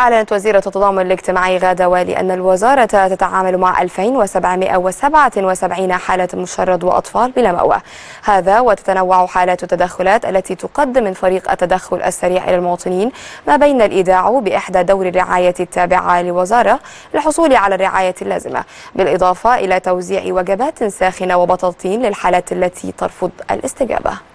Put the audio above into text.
أعلنت وزيرة التضامن الاجتماعي غادة والي أن الوزارة تتعامل مع 2777 حالة مشرد وأطفال بلا مأوى. هذا وتتنوع حالات التدخلات التي تقدم من فريق التدخل السريع إلى المواطنين ما بين الإيداع بإحدى دور الرعاية التابعة لوزارة للحصول على الرعاية اللازمة بالإضافة إلى توزيع وجبات ساخنة وبطاطين للحالات التي ترفض الاستجابة.